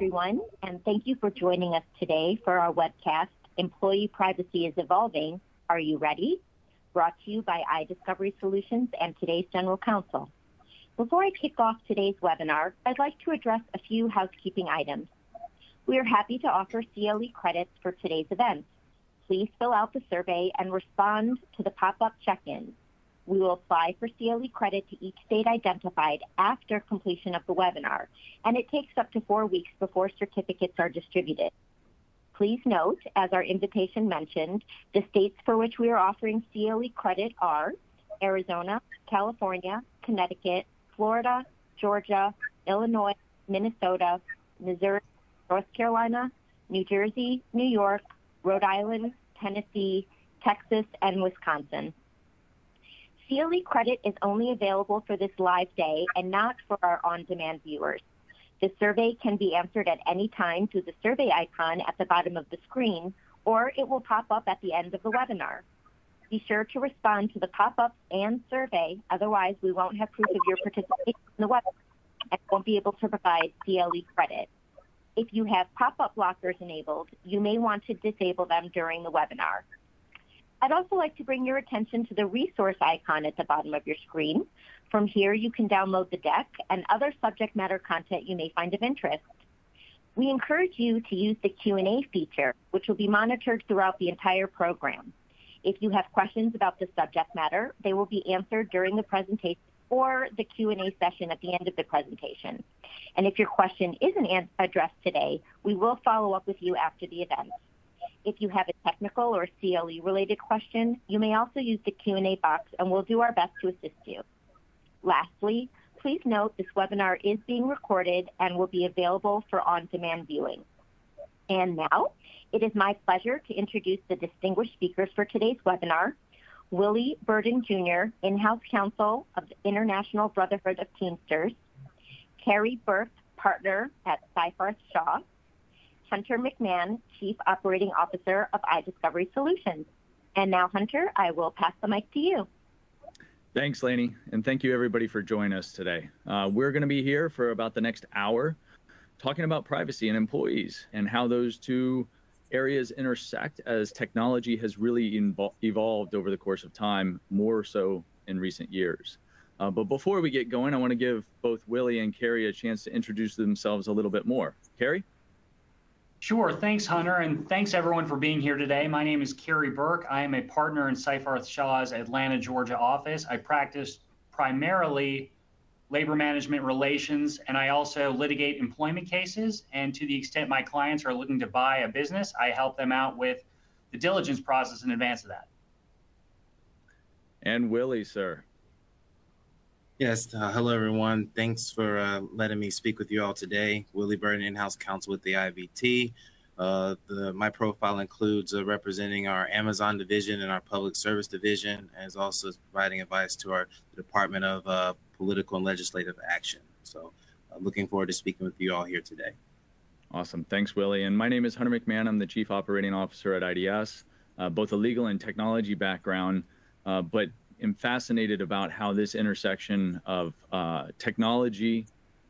everyone, and thank you for joining us today for our webcast, Employee Privacy is Evolving. Are you ready? Brought to you by iDiscovery Solutions and today's General Counsel. Before I kick off today's webinar, I'd like to address a few housekeeping items. We are happy to offer CLE credits for today's event. Please fill out the survey and respond to the pop-up check-in. We will apply for CLE credit to each state identified after completion of the webinar, and it takes up to four weeks before certificates are distributed. Please note, as our invitation mentioned, the states for which we are offering CLE credit are Arizona, California, Connecticut, Florida, Georgia, Illinois, Minnesota, Missouri, North Carolina, New Jersey, New York, Rhode Island, Tennessee, Texas, and Wisconsin. CLE credit is only available for this live day and not for our on-demand viewers. The survey can be answered at any time through the survey icon at the bottom of the screen, or it will pop up at the end of the webinar. Be sure to respond to the pop-up and survey, otherwise we won't have proof of your participation in the webinar and won't be able to provide CLE credit. If you have pop-up blockers enabled, you may want to disable them during the webinar. I'd also like to bring your attention to the resource icon at the bottom of your screen. From here, you can download the deck and other subject matter content you may find of interest. We encourage you to use the Q&A feature, which will be monitored throughout the entire program. If you have questions about the subject matter, they will be answered during the presentation or the Q&A session at the end of the presentation. And if your question isn't addressed today, we will follow up with you after the event. If you have a technical or CLE-related question, you may also use the Q&A box, and we'll do our best to assist you. Lastly, please note this webinar is being recorded and will be available for on-demand viewing. And now, it is my pleasure to introduce the distinguished speakers for today's webinar, Willie Burden Jr., In-House Counsel of the International Brotherhood of Teamsters, Carrie Burke, Partner at Seyfarth Shaw, Hunter McMahon, Chief Operating Officer of iDiscovery Solutions. And now, Hunter, I will pass the mic to you. Thanks, Lainey, and thank you everybody for joining us today. Uh, we're going to be here for about the next hour talking about privacy and employees and how those two areas intersect as technology has really evolved over the course of time, more so in recent years. Uh, but before we get going, I want to give both Willie and Carrie a chance to introduce themselves a little bit more. Carrie? Sure. Thanks, Hunter, and thanks everyone for being here today. My name is Carrie Burke. I am a partner in Seyfarth Shaw's Atlanta, Georgia office. I practice primarily labor management relations, and I also litigate employment cases. And to the extent my clients are looking to buy a business, I help them out with the diligence process in advance of that. And Willie, sir. Yes, uh, hello everyone. Thanks for uh, letting me speak with you all today. Willie Burden, in-house counsel with the IBT. Uh, the, my profile includes uh, representing our Amazon division and our public service division, as also providing advice to our Department of uh, Political and Legislative Action. So, uh, looking forward to speaking with you all here today. Awesome. Thanks, Willie. And my name is Hunter McMahon. I'm the Chief Operating Officer at IDS, both a legal and technology background, but am fascinated about how this intersection of uh, technology,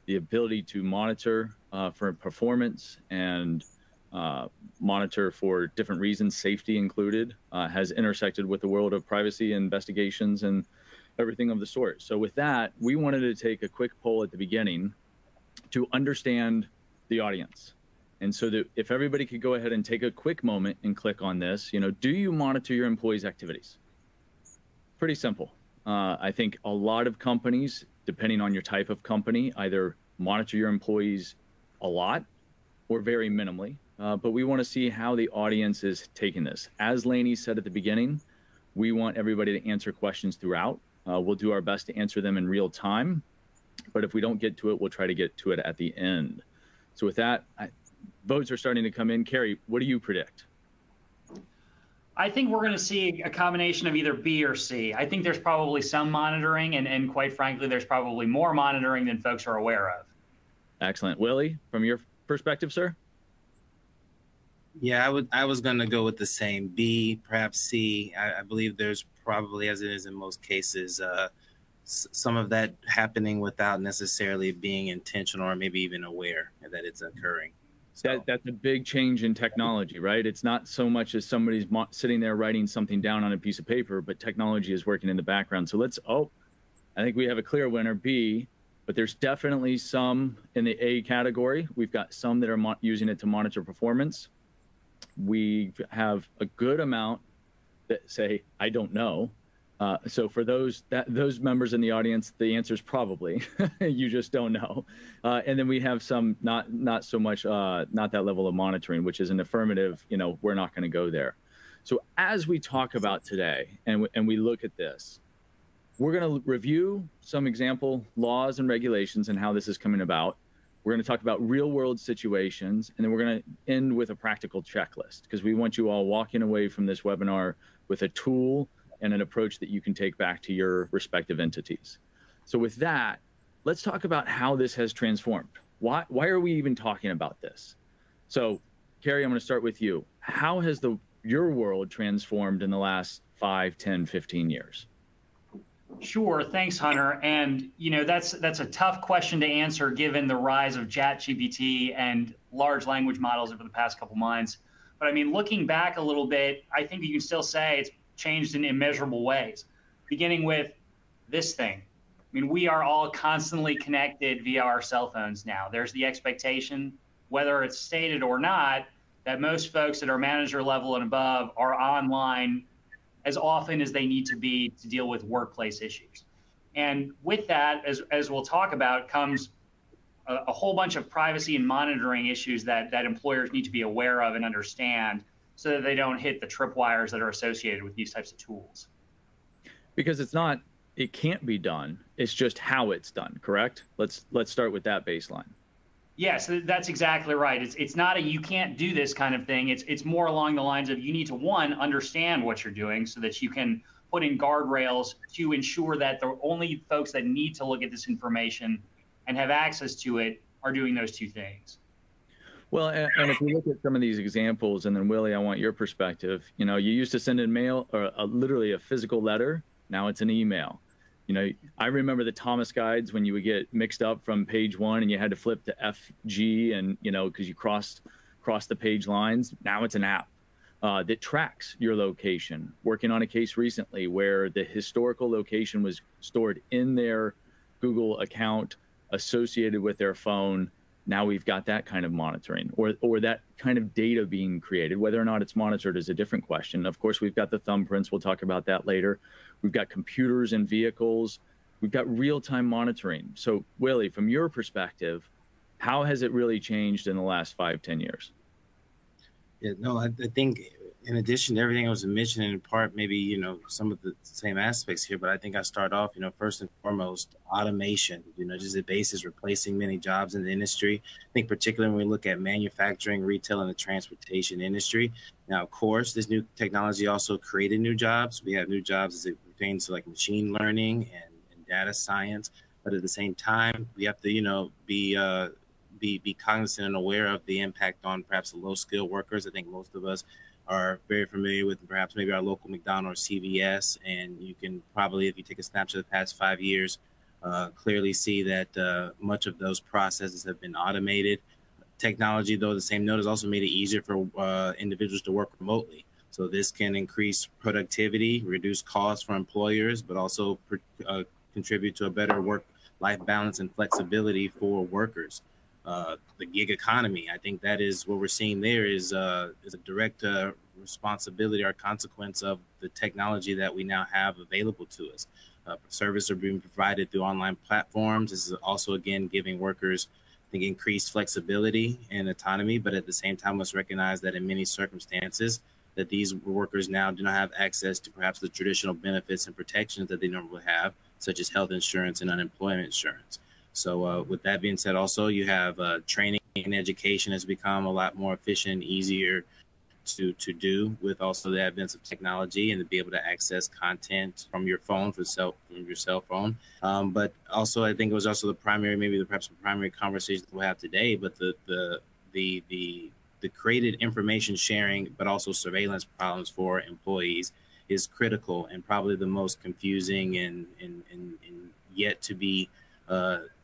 the ability to monitor uh, for performance and uh, monitor for different reasons, safety included, uh, has intersected with the world of privacy investigations and everything of the sort. So, with that, we wanted to take a quick poll at the beginning to understand the audience. And so that if everybody could go ahead and take a quick moment and click on this, you know, do you monitor your employees' activities? Pretty simple. Uh, I think a lot of companies, depending on your type of company, either monitor your employees a lot or very minimally. Uh, but we want to see how the audience is taking this. As Lainey said at the beginning, we want everybody to answer questions throughout. Uh, we'll do our best to answer them in real time. But if we don't get to it, we'll try to get to it at the end. So with that, I, votes are starting to come in. Carrie, what do you predict? I think we're going to see a combination of either B or C. I think there's probably some monitoring, and, and quite frankly, there's probably more monitoring than folks are aware of. Excellent. Willie, from your perspective, sir? Yeah, I would. I was going to go with the same B, perhaps C. I, I believe there's probably, as it is in most cases, uh, some of that happening without necessarily being intentional or maybe even aware that it's occurring. So. That, that's a big change in technology, right? It's not so much as somebody's sitting there writing something down on a piece of paper, but technology is working in the background. So let's, oh, I think we have a clear winner, B, but there's definitely some in the A category. We've got some that are using it to monitor performance. We have a good amount that say, I don't know. Uh, so for those that those members in the audience, the answer is probably you just don't know. Uh, and then we have some not not so much uh, not that level of monitoring, which is an affirmative. You know, we're not going to go there. So as we talk about today, and and we look at this, we're going to review some example laws and regulations and how this is coming about. We're going to talk about real world situations, and then we're going to end with a practical checklist because we want you all walking away from this webinar with a tool and an approach that you can take back to your respective entities. So with that, let's talk about how this has transformed. Why, why are we even talking about this? So Carrie, I'm going to start with you. How has the your world transformed in the last 5, 10, 15 years? Sure, thanks, Hunter. And you know that's that's a tough question to answer given the rise of ChatGPT and large language models over the past couple months. But I mean, looking back a little bit, I think you can still say it's changed in immeasurable ways, beginning with this thing. I mean, we are all constantly connected via our cell phones now. There's the expectation, whether it's stated or not, that most folks at our manager level and above are online as often as they need to be to deal with workplace issues. And with that, as, as we'll talk about, comes a, a whole bunch of privacy and monitoring issues that, that employers need to be aware of and understand so that they don't hit the tripwires that are associated with these types of tools. Because it's not, it can't be done. It's just how it's done. Correct. Let's let's start with that baseline. Yes, that's exactly right. It's it's not a you can't do this kind of thing. It's it's more along the lines of you need to one understand what you're doing so that you can put in guardrails to ensure that the only folks that need to look at this information and have access to it are doing those two things. Well, and, and, if we look at some of these examples, and then Willie, I want your perspective. You know, you used to send in mail or a, literally a physical letter. Now it's an email. You know, I remember the Thomas guides when you would get mixed up from page one and you had to flip to FG, and you know, because you crossed crossed the page lines. Now it's an app uh, that tracks your location. Working on a case recently where the historical location was stored in their Google account associated with their phone now we've got that kind of monitoring or, or that kind of data being created. Whether or not it's monitored is a different question. Of course, we've got the thumbprints. We'll talk about that later. We've got computers and vehicles. We've got real time monitoring. So, Willie, from your perspective, how has it really changed in the last five, ten years? Yeah, no, I, I think in addition to everything I was mentioning, in part, maybe, you know, some of the same aspects here, but I think I start off, you know, first and foremost, automation, you know, just the basis replacing many jobs in the industry. I think particularly when we look at manufacturing, retail, and the transportation industry. Now, of course, this new technology also created new jobs. We have new jobs as it pertains to like machine learning and, and data science. But at the same time, we have to, you know, be, uh, be, be cognizant and aware of the impact on perhaps the low skilled workers. I think most of us are very familiar with perhaps maybe our local McDonald's CVS, and you can probably, if you take a snapshot of the past five years, uh, clearly see that uh, much of those processes have been automated. Technology, though, the same note has also made it easier for uh, individuals to work remotely. So this can increase productivity, reduce costs for employers, but also uh, contribute to a better work-life balance and flexibility for workers. Uh, the gig economy. I think that is what we're seeing there is uh, is a direct uh, responsibility or consequence of the technology that we now have available to us. Uh, services are being provided through online platforms. This is also again giving workers I think increased flexibility and autonomy, but at the same time, let's recognize that in many circumstances, that these workers now do not have access to perhaps the traditional benefits and protections that they normally have, such as health insurance and unemployment insurance. So, uh, with that being said, also you have uh, training and education has become a lot more efficient, easier to to do with also the advent of technology and to be able to access content from your phone for cell from your cell phone. Um, but also, I think it was also the primary, maybe the perhaps the primary conversation we'll have today. But the the the the the created information sharing, but also surveillance problems for employees is critical and probably the most confusing and and, and, and yet to be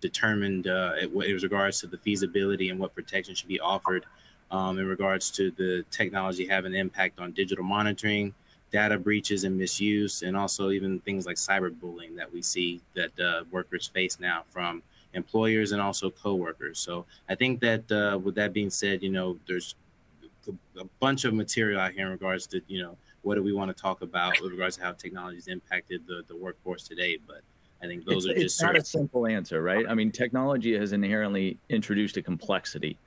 determined uh, with regards to the feasibility and what protection should be offered um, in regards to the technology having impact on digital monitoring, data breaches and misuse, and also even things like cyberbullying that we see that uh, workers face now from employers and also coworkers. So I think that uh, with that being said, you know, there's a, a bunch of material out here in regards to, you know, what do we want to talk about with regards to how technology has impacted the, the workforce today. But I think those it's, are just it's not a simple answer, right? I mean, technology has inherently introduced a complexity.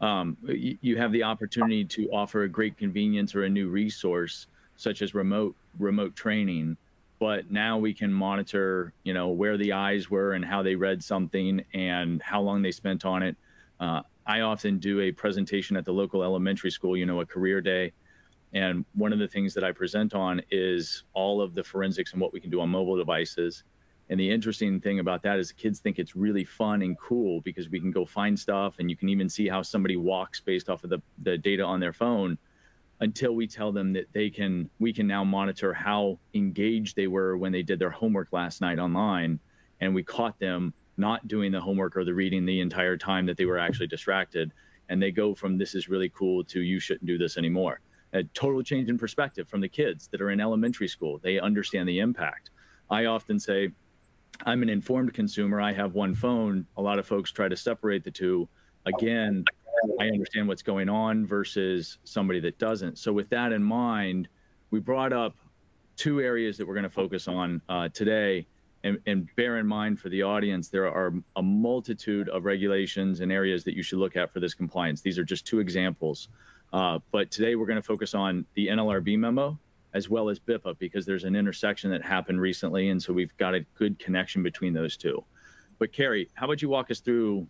Um, you, you have the opportunity to offer a great convenience or a new resource, such as remote remote training, but now we can monitor, you know, where the eyes were and how they read something and how long they spent on it. Uh, I often do a presentation at the local elementary school, you know, a career day. And one of the things that I present on is all of the forensics and what we can do on mobile devices. And the interesting thing about that is kids think it's really fun and cool because we can go find stuff and you can even see how somebody walks based off of the, the data on their phone until we tell them that they can we can now monitor how engaged they were when they did their homework last night online. And we caught them not doing the homework or the reading the entire time that they were actually distracted. And they go from this is really cool to you shouldn't do this anymore. A total change in perspective from the kids that are in elementary school. They understand the impact. I often say i'm an informed consumer i have one phone a lot of folks try to separate the two again I understand what's going on versus somebody that doesn't. So with that in mind, we brought up two areas that we're going to focus on uh, today. And, and, bear in mind for the audience, there are a multitude of regulations and areas that you should look at for this compliance. These are just two examples. Uh, but today we're going to focus on the NLRB memo as well as BIPA because there's an intersection that happened recently. And so we've got a good connection between those two. But Carrie, how about you walk us through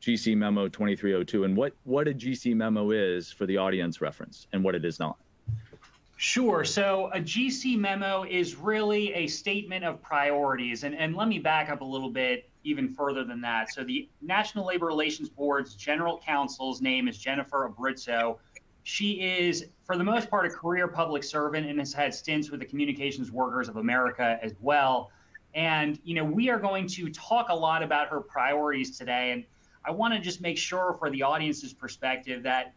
GC Memo 2302 and what, what a GC Memo is for the audience reference and what it is not. Sure. So a GC memo is really a statement of priorities. And, and let me back up a little bit even further than that. So the National Labor Relations Board's general counsel's name is Jennifer Abruzzo. She is, for the most part, a career public servant and has had stints with the Communications Workers of America as well. And, you know, we are going to talk a lot about her priorities today. And I want to just make sure for the audience's perspective that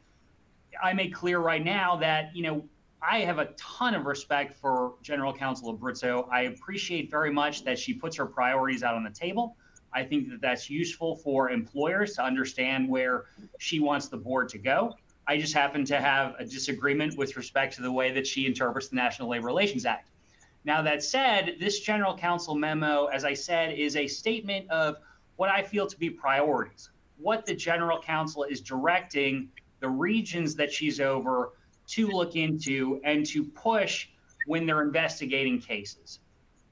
I make clear right now that, you know, I have a ton of respect for General Counsel Abruzzo. I appreciate very much that she puts her priorities out on the table. I think that that's useful for employers to understand where she wants the board to go. I just happen to have a disagreement with respect to the way that she interprets the National Labor Relations Act. Now, that said, this General Counsel memo, as I said, is a statement of what I feel to be priorities what the general counsel is directing the regions that she's over to look into and to push when they're investigating cases.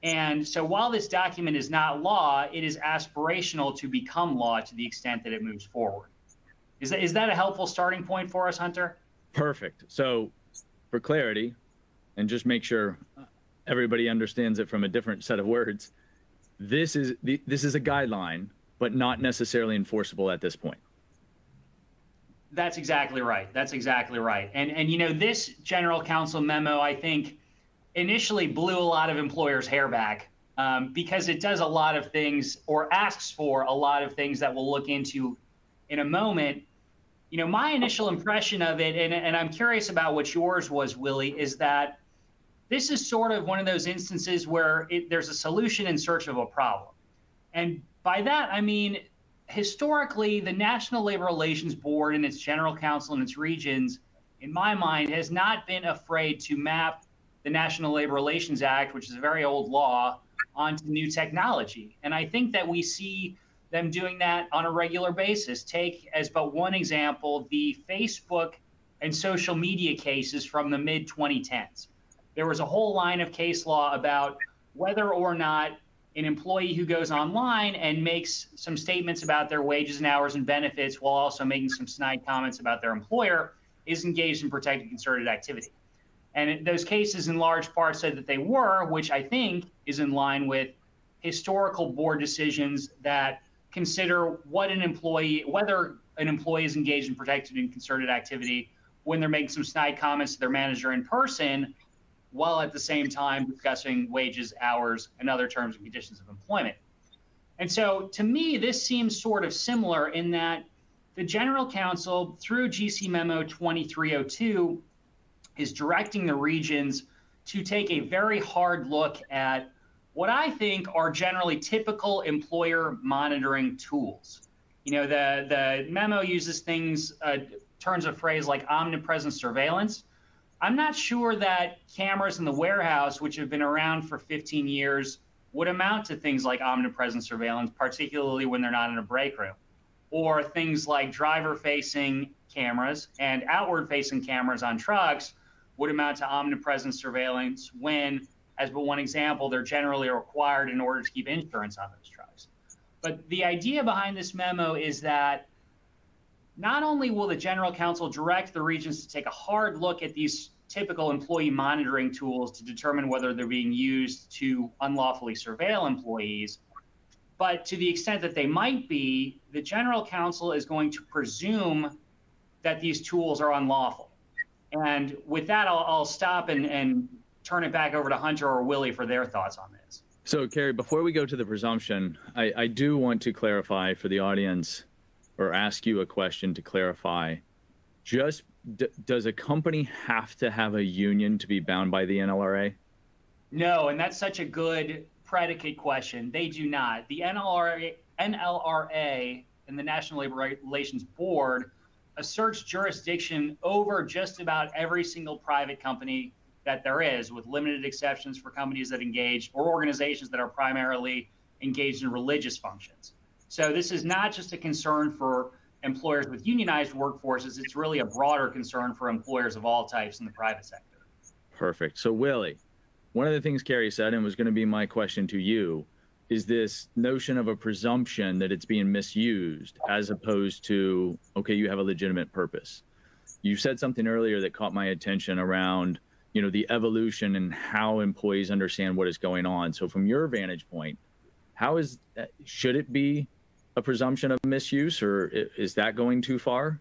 And so while this document is not law, it is aspirational to become law to the extent that it moves forward. Is that, is that a helpful starting point for us, Hunter? Perfect. So, for clarity, and just make sure everybody understands it from a different set of words, this is this is a guideline but not necessarily enforceable at this point. That's exactly right. That's exactly right. And and you know this general counsel memo, I think, initially blew a lot of employers' hair back um, because it does a lot of things or asks for a lot of things that we'll look into in a moment. You know, my initial impression of it, and, and I'm curious about what yours was, Willie, is that this is sort of one of those instances where it, there's a solution in search of a problem. And by that, I mean, historically, the National Labor Relations Board and its general counsel and its regions, in my mind, has not been afraid to map the National Labor Relations Act, which is a very old law, onto new technology. And I think that we see them doing that on a regular basis. Take as but one example the Facebook and social media cases from the mid 2010s. There was a whole line of case law about whether or not an employee who goes online and makes some statements about their wages and hours and benefits while also making some snide comments about their employer is engaged in protected concerted activity. And those cases, in large part, said that they were, which I think is in line with historical board decisions that consider what an employee, whether an employee is engaged in protected and concerted activity when they're making some snide comments to their manager in person while at the same time discussing wages, hours, and other terms and conditions of employment. And so to me, this seems sort of similar in that the General Counsel, through GC Memo 2302, is directing the regions to take a very hard look at what I think are generally typical employer monitoring tools. You know, the, the memo uses things, uh, turns of phrase like omnipresent surveillance. I'm not sure that cameras in the warehouse, which have been around for 15 years, would amount to things like omnipresent surveillance, particularly when they're not in a break room or things like driver facing cameras and outward facing cameras on trucks would amount to omnipresent surveillance when, as but one example, they're generally required in order to keep insurance on those trucks. But the idea behind this memo is that not only will the general counsel direct the regions to take a hard look at these typical employee monitoring tools to determine whether they're being used to unlawfully surveil employees, but to the extent that they might be, the general counsel is going to presume that these tools are unlawful. And with that, I'll, I'll stop and, and turn it back over to Hunter or Willie for their thoughts on this. So, Carrie, before we go to the presumption, I, I do want to clarify for the audience or ask you a question to clarify. Just d- does a company have to have a union to be bound by the NLRA? No, and that's such a good predicate question. They do not. The NLRA, NLRA and the National Labor Relations Board asserts jurisdiction over just about every single private company that there is, with limited exceptions for companies that engage or organizations that are primarily engaged in religious functions. So this is not just a concern for employers with unionized workforces, it's really a broader concern for employers of all types in the private sector. Perfect. So, Willie, one of the things Carrie said, and was going to be my question to you, is this notion of a presumption that it's being misused as opposed to, okay, you have a legitimate purpose. You said something earlier that caught my attention around, you know, the evolution and how employees understand what is going on. So from your vantage point, how is that, should it be a presumption of misuse or is that going too far?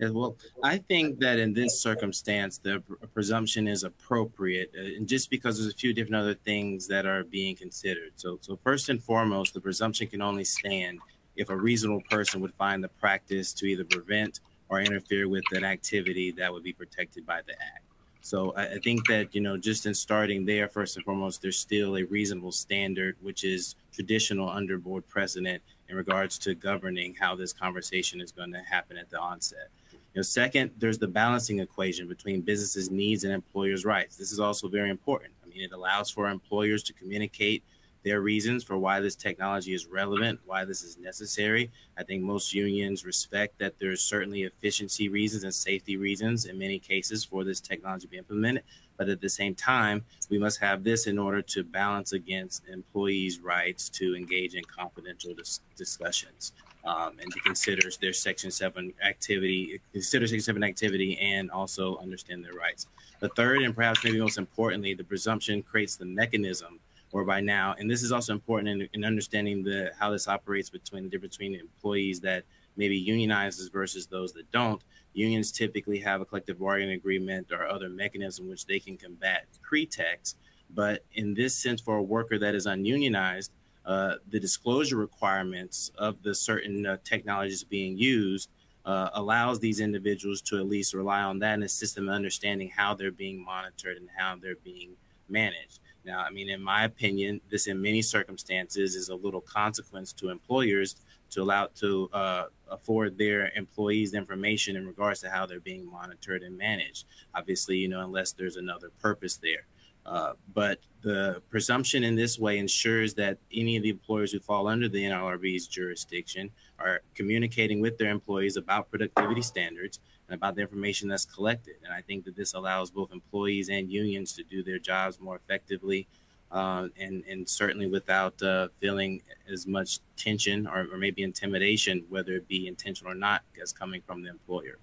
Yeah, well, I think that in this circumstance, the presumption is appropriate, uh, and just because there's a few different other things that are being considered. So, so first and foremost, the presumption can only stand if a reasonable person would find the practice to either prevent or interfere with an activity that would be protected by the act. So, I, I think that you know, just in starting there, first and foremost, there's still a reasonable standard, which is traditional underboard precedent in regards to governing how this conversation is going to happen at the onset. You know, second, there's the balancing equation between businesses' needs and employers' rights. This is also very important. I mean, it allows for employers to communicate their reasons for why this technology is relevant, why this is necessary. I think most unions respect that there's certainly efficiency reasons and safety reasons in many cases for this technology to be implemented. But at the same time, we must have this in order to balance against employees' rights to engage in confidential dis- discussions um, and to consider their Section 7 activity, consider Section 7 activity, and also understand their rights. The third, and perhaps maybe most importantly, the presumption creates the mechanism whereby now, and this is also important in, in understanding the how this operates between the difference between employees that maybe unionizes versus those that don't. Unions typically have a collective bargaining agreement or other mechanism which they can combat pretext. But in this sense, for a worker that is ununionized, uh, the disclosure requirements of the certain uh, technologies being used uh, allows these individuals to at least rely on that and assist them in understanding how they're being monitored and how they're being managed. Now, I mean, in my opinion, this in many circumstances is a little consequence to employers to allow to uh, afford their employees information in regards to how they're being monitored and managed. Obviously, you know, unless there's another purpose there. Uh, but the presumption in this way ensures that any of the employers who fall under the NLRB's jurisdiction are communicating with their employees about productivity standards and about the information that's collected. And I think that this allows both employees and unions to do their jobs more effectively uh, and, and certainly without uh, feeling as much tension or, or maybe intimidation, whether it be intentional or not, as coming from the employer.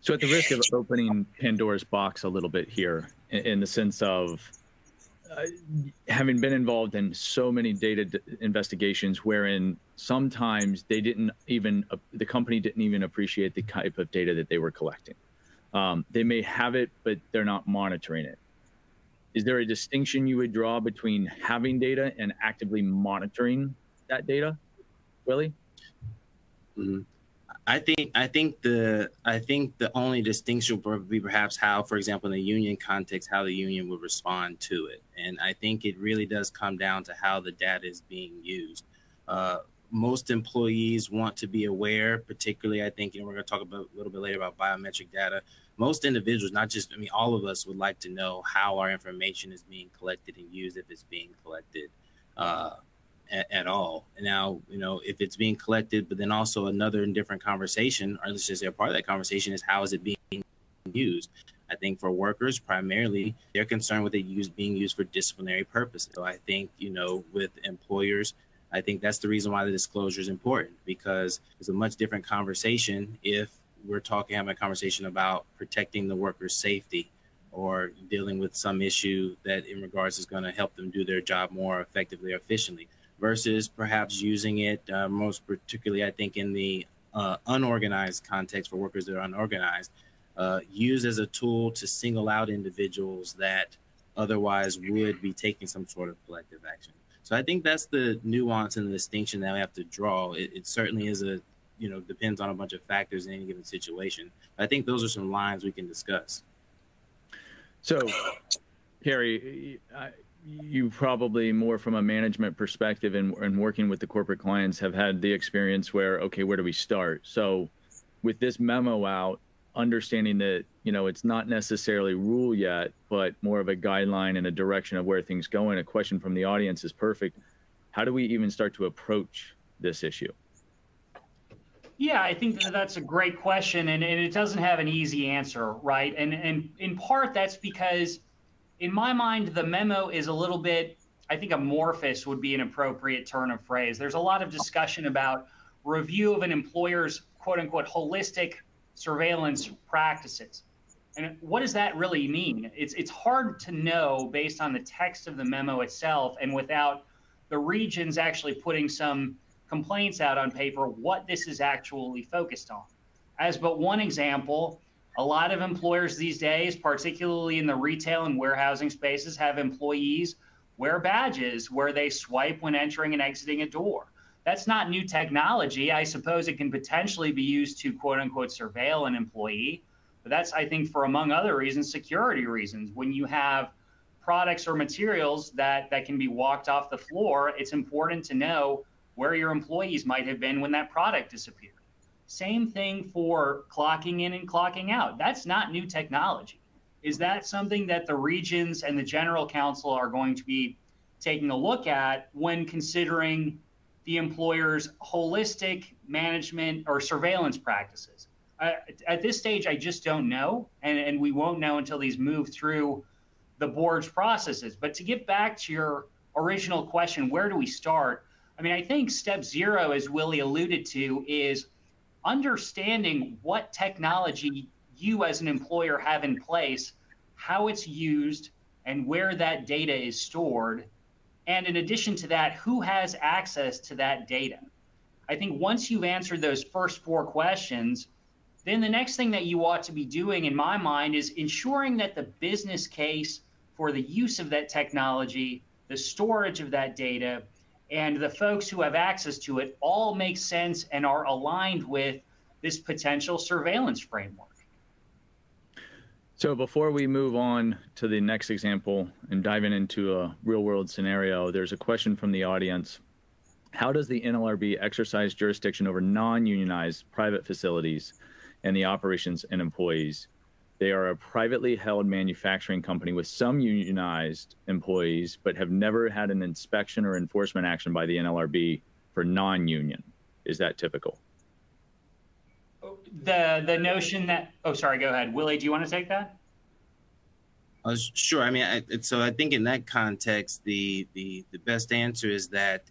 So, at the risk of opening Pandora's box a little bit here, in, in the sense of having been involved in so many data d- investigations, wherein sometimes they didn't even, uh, the company didn't even appreciate the type of data that they were collecting. Um, they may have it, but they're not monitoring it. Is there a distinction you would draw between having data and actively monitoring that data, Willie? Mm-hmm. I think I think the I think the only distinction would be perhaps how, for example, in the union context, how the union would respond to it, and I think it really does come down to how the data is being used. Uh, most employees want to be aware, particularly I think, know, we're going to talk about a little bit later about biometric data. Most individuals, not just, I mean, all of us would like to know how our information is being collected and used if it's being collected uh, at, at, all. And now, you know, if it's being collected, but then also another and different conversation, or let's just say a part of that conversation is how is it being used? I think for workers, primarily, they're concerned with it used, being used for disciplinary purposes. So I think, you know, with employers, I think that's the reason why the disclosure is important because it's a much different conversation if we're talking having a conversation about protecting the workers' safety or dealing with some issue that in regards is going to help them do their job more effectively or efficiently versus perhaps using it uh, most particularly i think in the uh, unorganized context for workers that are unorganized uh, used as a tool to single out individuals that otherwise would be taking some sort of collective action so I think that's the nuance and the distinction that we have to draw. It, it certainly is a, you know, depends on a bunch of factors in any given situation. But I think those are some lines we can discuss. So, Carrie, you probably more from a management perspective and, and working with the corporate clients have had the experience where, okay, where do we start? So, with this memo out, understanding that you know it's not necessarily rule yet but more of a guideline and a direction of where things go and a question from the audience is perfect. How do we even start to approach this issue? Yeah i think that that's a great question and, and it doesn't have an easy answer right? And and in part that's because in my mind the memo is a little bit i think amorphous would be an appropriate turn of phrase there's a lot of discussion about review of an employer's quote unquote holistic surveillance practices. And what does that really mean? It's, it's hard to know based on the text of the memo itself and without the regions actually putting some complaints out on paper what this is actually focused on. As but one example, a lot of employers these days, particularly in the retail and warehousing spaces, have employees wear badges where they swipe when entering and exiting a door that's not new technology. I suppose it can potentially be used to quote unquote surveil an employee, but that's, I think, for among other reasons, security reasons. When you have products or materials that, that can be walked off the floor, it's important to know where your employees might have been when that product disappeared. Same thing for clocking in and clocking out. That's not new technology. Is that something that the regions and the general counsel are going to be taking a look at when considering the employer's holistic management or surveillance practices. Uh, at this stage, I just don't know, and, and we won't know until these move through the board's processes. But to get back to your original question, where do we start? I mean, I think step zero, as Willie alluded to, is understanding what technology you as an employer have in place, how it's used, and where that data is stored and in addition to that, who has access to that data? I think once you've answered those first four questions, then the next thing that you ought to be doing, in my mind, is ensuring that the business case for the use of that technology, the storage of that data, and the folks who have access to it all make sense and are aligned with this potential surveillance framework. So before we move on to the next example and diving into a real world scenario, there's a question from the audience. How does the NLRB exercise jurisdiction over non-unionized private facilities and the operations and employees? They are a privately held manufacturing company with some unionized employees, but have never had an inspection or enforcement action by the NLRB for non-union. Is that typical? the the notion that oh sorry go ahead willie do you want to take that uh, sure i mean I, so i think in that context the the the best answer is that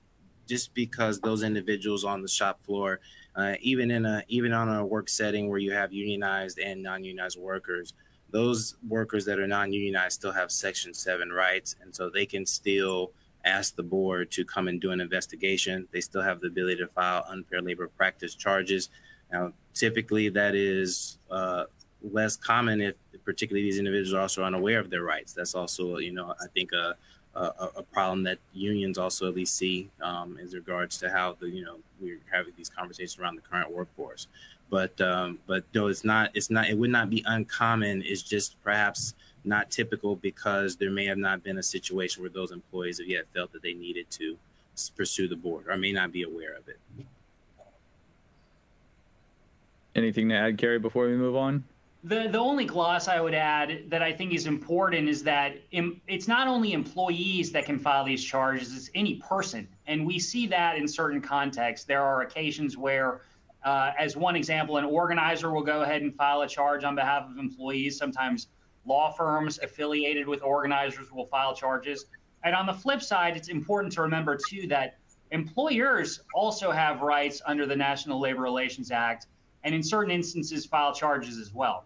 just because those individuals on the shop floor uh, even in a even on a work setting where you have unionized and non-unionized workers those workers that are non-unionized still have section 7 rights and so they can still ask the board to come and do an investigation they still have the ability to file unfair labor practice charges now, typically that is uh, less common if particularly these individuals are also unaware of their rights. That's also, you know, I think a, a, a, problem that unions also at least see um, as regards to how the you know we're having these conversations around the current workforce. But um, but though it's not it's not it would not be uncommon. It's just perhaps not typical because there may have not been a situation where those employees have yet felt that they needed to pursue the board or may not be aware of it. Anything to add, Carrie, before we move on? The, the only gloss I would add that I think is important is that it's not only employees that can file these charges, it's any person. And we see that in certain contexts. There are occasions where, uh, as one example, an organizer will go ahead and file a charge on behalf of employees. Sometimes law firms affiliated with organizers will file charges. And on the flip side, it's important to remember, too, that employers also have rights under the National Labor Relations Act and in certain instances file charges as well.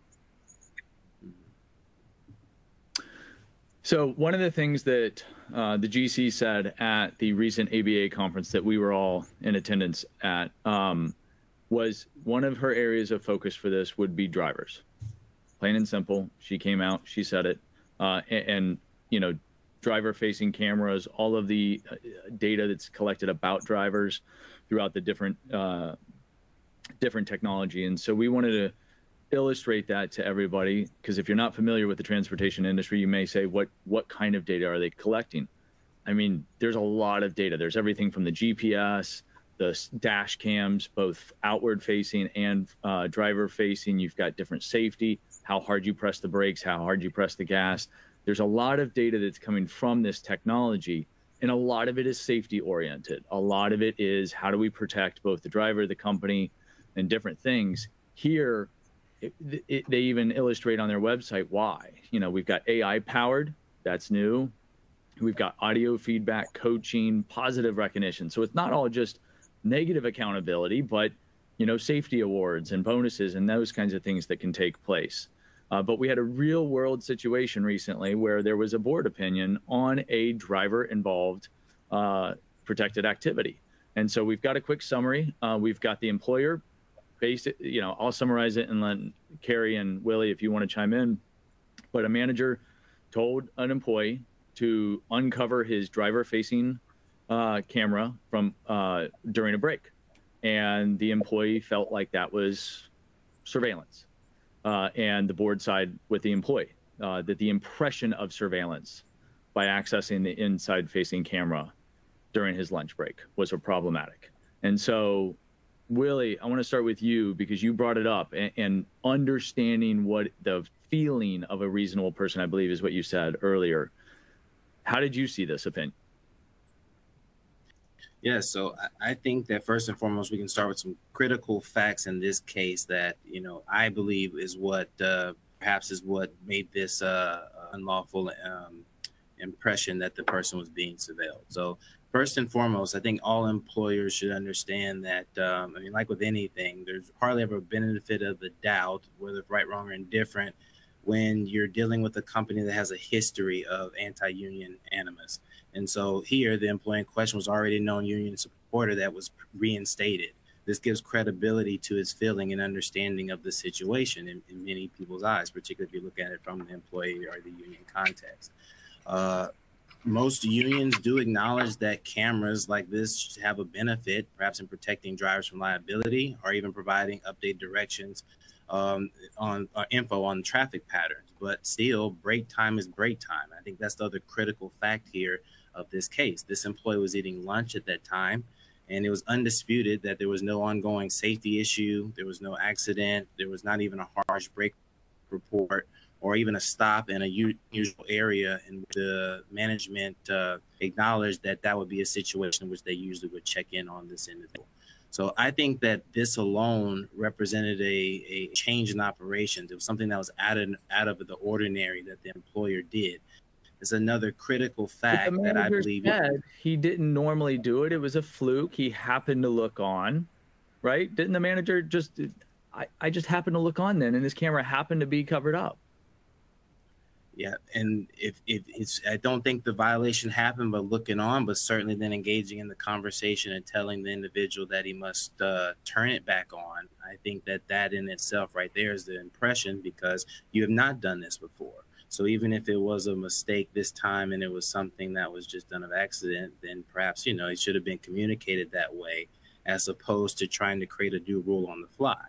So one of the things that uh, the GC said at the recent ABA conference that we were all in attendance at um, was one of her areas of focus for this would be drivers. Plain and simple. She came out, she said it, uh, and, and, you know, driver-facing cameras, all of the uh, data that's collected about drivers throughout the different uh, different technology. And so we wanted to illustrate that to everybody? Because if you're not familiar with the transportation industry you may say what what kind of data are they collecting? I mean there's a lot of data. There's everything from the gps the dash cams both outward facing and uh, driver facing. You've got different safety how hard you press the brakes how hard you press the gas. There's a lot of data that's coming from this technology and a lot of it is safety oriented. A lot of it is how do we protect both the driver the company and different things. Here it, it, they even illustrate on their website why. You know, we've got AI powered, that's new. We've got audio feedback, coaching, positive recognition. So it's not all just negative accountability, but you know, safety awards and bonuses and those kinds of things that can take place. Uh, but we had a real world situation recently where there was a board opinion on a driver involved uh, protected activity. And so we've got a quick summary. Uh, we've got the employer basic, you know, I'll summarize it and let Carrie and Willie, if you want to chime in. But a manager told an employee to uncover his driver-facing uh, camera from uh, during a break, and the employee felt like that was surveillance, uh, and the board side with the employee uh, that the impression of surveillance by accessing the inside-facing camera during his lunch break was problematic, and so Willie, I want to start with you because you brought it up and, and, understanding what the feeling of a reasonable person, I believe, is what you said earlier. How did you see this opinion? Yeah, so I think that first and foremost, we can start with some critical facts in this case that, you know, I believe is what uh, perhaps is what made this uh, unlawful um, impression that the person was being surveilled. So first and foremost, I think all employers should understand that. Um, I mean, like with anything, there's hardly ever a benefit of the doubt, whether right, wrong, or indifferent, when you're dealing with a company that has a history of anti-union animus. And so here, the employee in question was already a known union supporter that was reinstated. This gives credibility to his feeling and understanding of the situation in, in many people's eyes, particularly if you look at it from the employee or the union context. Uh, most unions do acknowledge that cameras like this have a benefit, perhaps in protecting drivers from liability or even providing updated directions um, on uh, info on traffic patterns. But still, break time is break time. I think that's the other critical fact here of this case. This employee was eating lunch at that time, and it was undisputed that there was no ongoing safety issue, there was no accident, there was not even a harsh brake report or even a stop in a usual area and the management uh, acknowledged that that would be a situation in which they usually would check in on this individual. So I think that this alone represented a, a change in operations. It was something that was out of, out of the ordinary that the employer did. It's another critical fact that I believe said he didn't normally do it. It was a fluke. He happened to look on, right? Didn't the manager just? I, I just happened to look on then, and this camera happened to be covered up. Yeah, and if, if it's, I don't think the violation happened, but looking on, but certainly then engaging in the conversation and telling the individual that he must uh, turn it back on. I think that that in itself, right there, is the impression because you have not done this before. So even if it was a mistake this time and it was something that was just done of accident, then perhaps, you know, it should have been communicated that way as opposed to trying to create a new rule on the fly.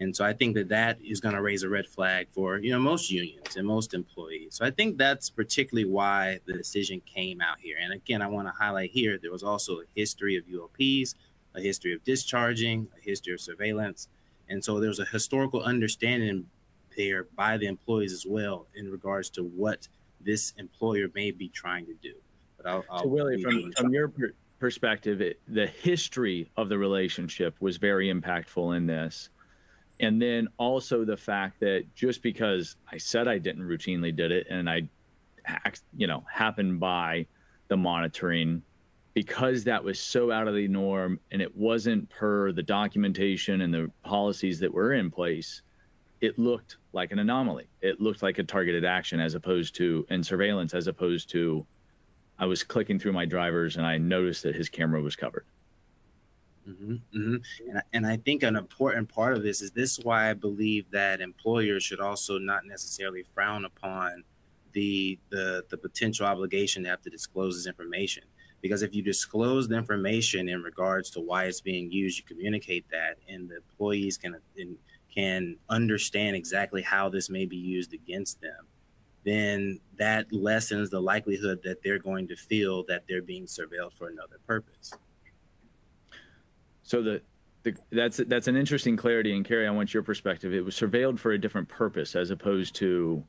And so I think that that is going to raise a red flag for, you know, most unions and most employees. So I think that's particularly why the decision came out here. And again, I want to highlight here, there was also a history of ULPs, a history of discharging, a history of surveillance. And so there's a historical understanding there by the employees as well in regards to what this employer may be trying to do. But I'll, I'll so Willie, from, from your perspective, it, the history of the relationship was very impactful in this. And then also the fact that just because I said I didn't routinely did it and I, you know, happened by the monitoring, because that was so out of the norm and it wasn't per the documentation and the policies that were in place, it looked like an anomaly. It looked like a targeted action as opposed to, and surveillance as opposed to, I was clicking through my drivers and I noticed that his camera was covered. Mm-hmm, mm-hmm. And, and I think an important part of this is this is why I believe that employers should also not necessarily frown upon the the the potential obligation to have to disclose this information. Because if you disclose the information in regards to why it's being used, you communicate that, and the employees can can understand exactly how this may be used against them. Then that lessens the likelihood that they're going to feel that they're being surveilled for another purpose. So the, the that's that's an interesting clarity. And Carrie, I want your perspective. It was surveilled for a different purpose as opposed to,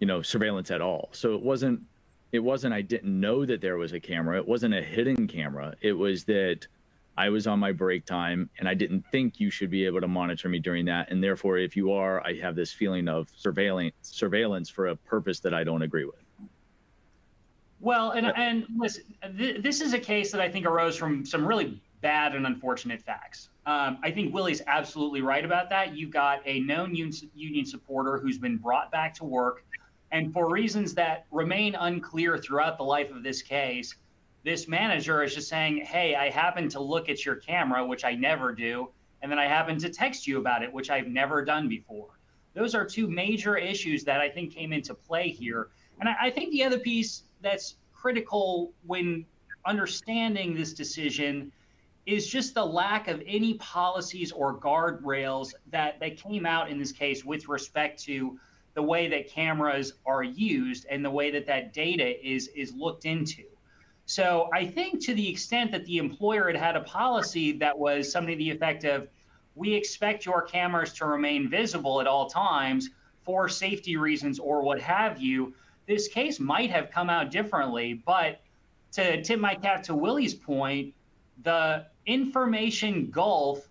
you know, surveillance at all. So it wasn't it wasn't I didn't know that there was a camera. It wasn't a hidden camera. It was that I was on my break time and I didn't think you should be able to monitor me during that. And therefore, if you are, I have this feeling of surveillance surveillance for a purpose that I don't agree with. Well, and and listen, th- this is a case that I think arose from some really bad and unfortunate facts. Um, I think Willie's absolutely right about that. You've got a known un- union supporter who's been brought back to work, and for reasons that remain unclear throughout the life of this case, this manager is just saying, Hey, I happen to look at your camera, which I never do, and then I happen to text you about it, which I've never done before. Those are two major issues that I think came into play here. And I, I think the other piece that's critical when understanding this decision is just the lack of any policies or guardrails that, that came out in this case with respect to the way that cameras are used and the way that that data is is looked into. So I think to the extent that the employer had had a policy that was something to the effect of, we expect your cameras to remain visible at all times for safety reasons or what have you, this case might have come out differently. But to tip my cap to Willie's point, the information gulf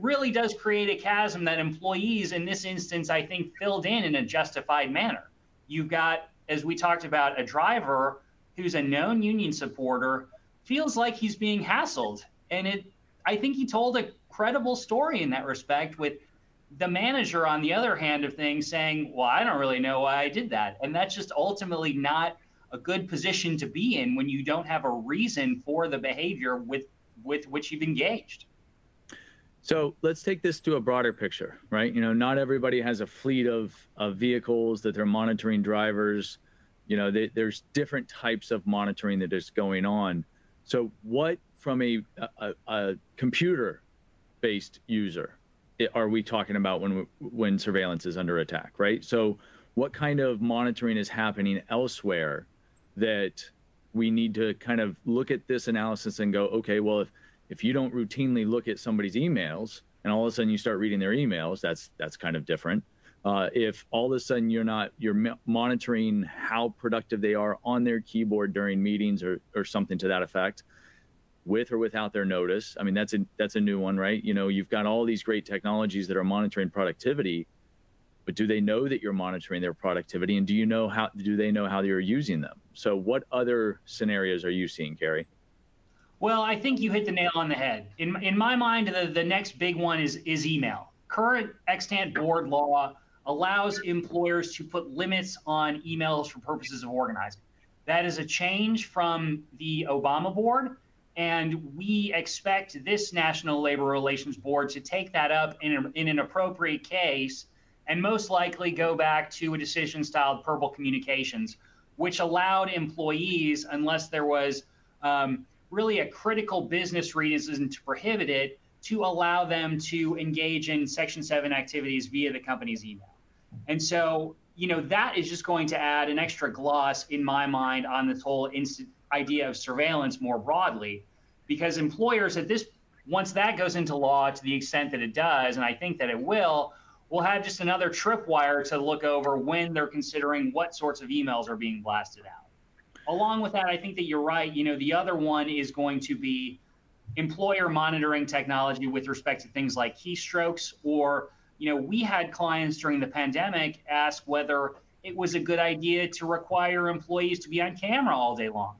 really does create a chasm that employees in this instance, I think, filled in in a justified manner. You've got, as we talked about, a driver who's a known union supporter feels like he's being hassled. And it, I think he told a credible story in that respect with the manager on the other hand of things saying, well, I don't really know why I did that. And that's just ultimately not a good position to be in when you don't have a reason for the behavior with with which you've engaged. So let's take this to a broader picture, right? You know, not everybody has a fleet of, of vehicles that they're monitoring drivers. You know, they, there's different types of monitoring that is going on. So, what from a, a, a computer based user are we talking about when when surveillance is under attack, right? So, what kind of monitoring is happening elsewhere that we need to kind of look at this analysis and go, okay, well, if if you don't routinely look at somebody's emails and all of a sudden you start reading their emails, that's that's kind of different. Uh, if all of a sudden you're not you're monitoring how productive they are on their keyboard during meetings or or something to that effect, with or without their notice. I mean, that's a that's a new one, right? You know, you've got all these great technologies that are monitoring productivity, but do they know that you're monitoring their productivity? And do you know how do they know how you're using them? So what other scenarios are you seeing Carrie? well i think you hit the nail on the head. In, in my mind the, the next big one is is email. Current extant board law allows employers to put limits on emails for purposes of organizing. That is a change from the obama board and we expect this national labor relations board to take that up in, a, in an appropriate case and most likely go back to a decision styled purple communications, which allowed employees, unless there was um, really a critical business reason to prohibit it, to allow them to engage in Section 7 activities via the company's email. And so, you know, that is just going to add an extra gloss in my mind on this whole idea of surveillance more broadly, because employers at this, once that goes into law to the extent that it does, and I think that it will, will have just another tripwire to look over when they're considering what sorts of emails are being blasted out. Along with that, I think that you're right. You know, the other one is going to be employer monitoring technology with respect to things like keystrokes or you know we had clients during the pandemic ask whether it was a good idea to require employees to be on camera all day long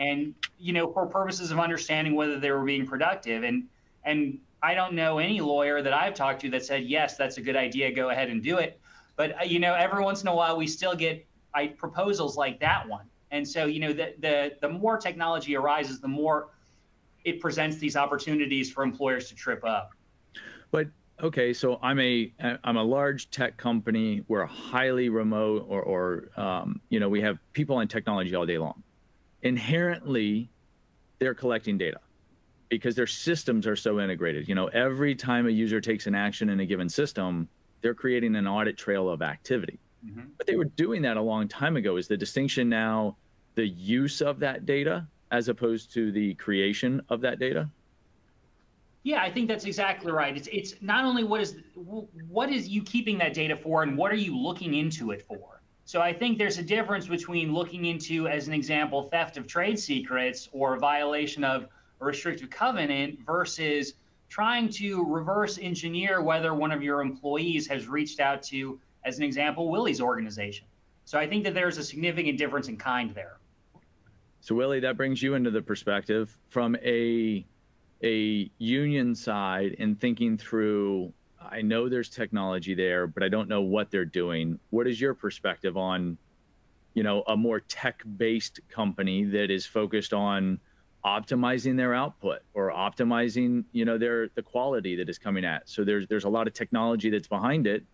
and you know for purposes of understanding whether they were being productive and and i don't know any lawyer that i've talked to that said yes that's a good idea go ahead and do it but uh, you know every once in a while we still get I, proposals like that one and so you know the, the the more technology arises the more it presents these opportunities for employers to trip up. But okay, so I'm a I'm a large tech company. We're highly remote, or or um, you know we have people in technology all day long. Inherently, they're collecting data because their systems are so integrated. You know, every time a user takes an action in a given system, they're creating an audit trail of activity. Mm-hmm. But they were doing that a long time ago. Is the distinction now the use of that data as opposed to the creation of that data? Yeah, I think that's exactly right. It's it's not only what is what is you keeping that data for and what are you looking into it for. So I think there's a difference between looking into as an example theft of trade secrets or violation of a restrictive covenant versus trying to reverse engineer whether one of your employees has reached out to as an example Willie's organization. So I think that there's a significant difference in kind there. So Willie, that brings you into the perspective from a a union side and thinking through I know there's technology there, but I don't know what they're doing. What is your perspective on, you know, a more tech-based company that is focused on optimizing their output or optimizing, you know, their the quality that is coming at. So there's there's a lot of technology that's behind it,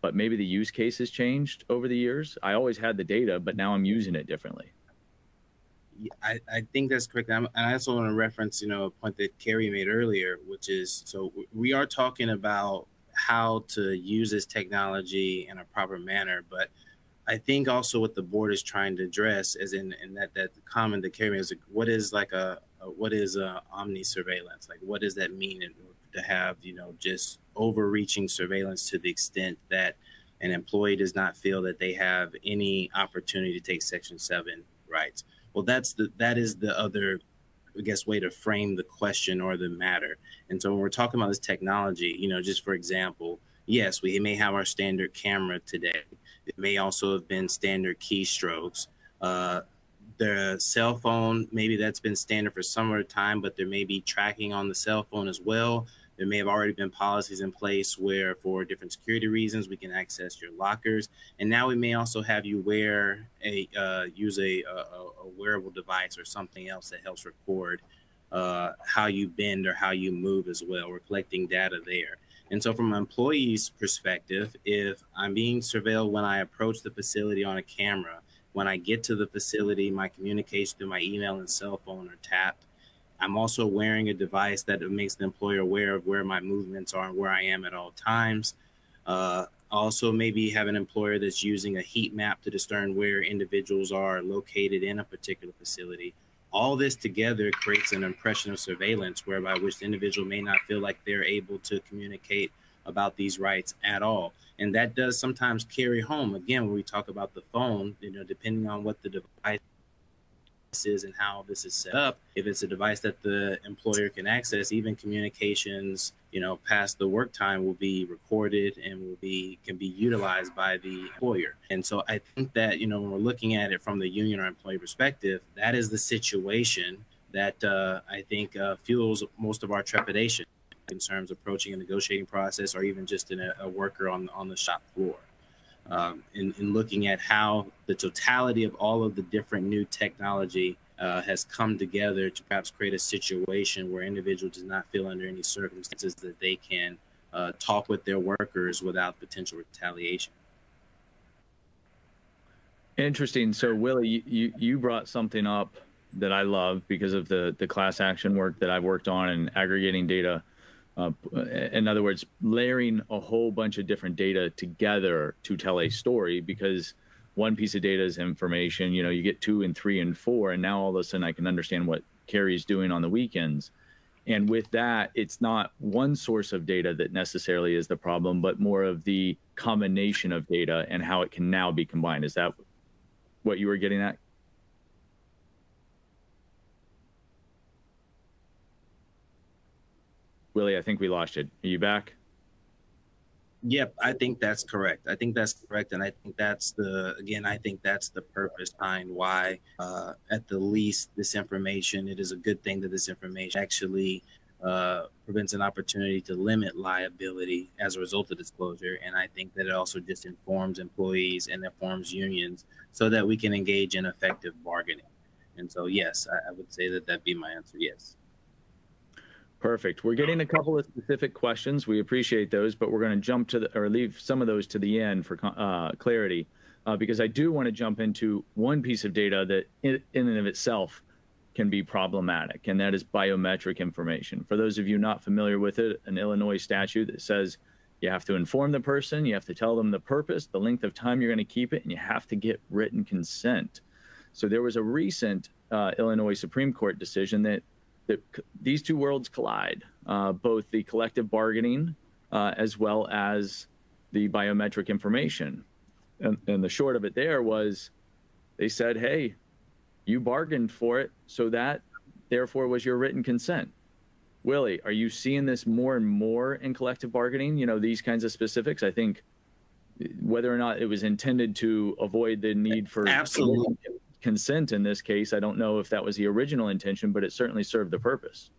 but maybe the use case has changed over the years. I always had the data, but now I'm using it differently. I, I think that's correct. I'm, and I also want to reference, you know, a point that Carrie made earlier, which is so we are talking about how to use this technology in a proper manner, but I think also what the board is trying to address is in, in that that comment that Carrie is like, what is like a, a what is a omni surveillance? Like what does that mean to have you know just overreaching surveillance to the extent that an employee does not feel that they have any opportunity to take Section Seven rights? Well, that's the that is the other, I guess, way to frame the question or the matter. And so when we're talking about this technology, you know, just for example, yes, we may have our standard camera today. It may also have been standard keystrokes. Uh, the cell phone, maybe that's been standard for some time, but there may be tracking on the cell phone as well. There may have already been policies in place where, for different security reasons, we can access your lockers. And now we may also have you wear a uh, use a, a, a, wearable device or something else that helps record uh, how you bend or how you move as well. We're collecting data there. And so, from an employee's perspective, if I'm being surveilled when I approach the facility on a camera, when I get to the facility, my communication through my email and cell phone are tapped I'm also wearing a device that makes the employer aware of where my movements are and where I am at all times. Uh, also, maybe have an employer that's using a heat map to discern where individuals are located in a particular facility. All this together creates an impression of surveillance whereby which the individual may not feel like they're able to communicate about these rights at all. And that does sometimes carry home. Again, when we talk about the phone, you know, depending on what the device is and how this is set up. If it's a device that the employer can access, even communications, you know, past the work time will be recorded and will be can be utilized by the employer. And so I think that you know when we're looking at it from the union or employee perspective, that is the situation that uh, I think uh, fuels most of our trepidation concerns approaching a negotiating process or even just in a, a worker on on the shop floor um, in, in, looking at how the totality of all of the different new technology uh, has come together to perhaps create a situation where individual does not feel under any circumstances that they can uh, talk with their workers without potential retaliation. Interesting. So, Willie, you, you brought something up that I love because of the, the class action work that I've worked on and aggregating data. Uh, in other words, layering a whole bunch of different data together to tell a story because one piece of data is information. You know, you get two and three and four, and now all of a sudden I can understand what Carrie's doing on the weekends. And with that, it's not one source of data that necessarily is the problem, but more of the combination of data and how it can now be combined. Is that what you were getting at? Willie, I think we lost you. Are you back? Yep, I think that's correct. I think that's correct, and I think that's the again. I think that's the purpose behind why, uh, at the least, this information. It is a good thing that this information actually uh, prevents an opportunity to limit liability as a result of disclosure, and I think that it also just informs employees and informs unions so that we can engage in effective bargaining. And so, yes, I, I would say that that'd be my answer. Yes. Perfect. We're getting a couple of specific questions. We appreciate those, but we're going to jump to the or leave some of those to the end for uh, clarity, uh, because I do want to jump into one piece of data that, in, in and of itself, can be problematic, and that is biometric information. For those of you not familiar with it, an Illinois statute that says you have to inform the person, you have to tell them the purpose, the length of time you're going to keep it, and you have to get written consent. So there was a recent uh, Illinois Supreme Court decision that that these two worlds collide, uh, both the collective bargaining uh, as well as the biometric information. And, and the short of it there was they said, hey, you bargained for it, so that therefore was your written consent. Willie, are you seeing this more and more in collective bargaining? You know, these kinds of specifics? I think whether or not it was intended to avoid the need for absolutely consent in this case. I don't know if that was the original intention, but it certainly served the purpose.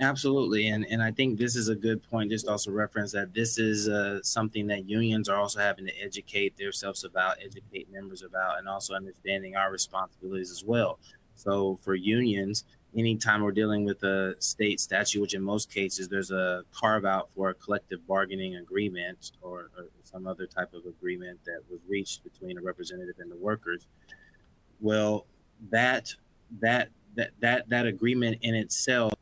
Absolutely, and and I think this is a good point. Just also reference that this is uh, something that unions are also having to educate themselves about, educate members about, and also understanding our responsibilities as well. So for unions, anytime we're dealing with a state statute, which in most cases there's a carve out for a collective bargaining agreement or, or, some other type of agreement that was reached between a representative and the workers. Well, that that that that that agreement in itself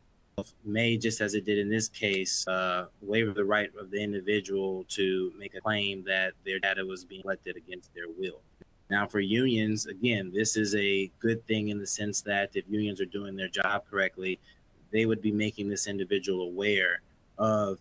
may, just as it did in this case, uh, waive the right of the individual to make a claim that their data was being collected against their will. Now, for unions, again, this is a good thing in the sense that if unions are doing their job correctly, they would be making this individual aware of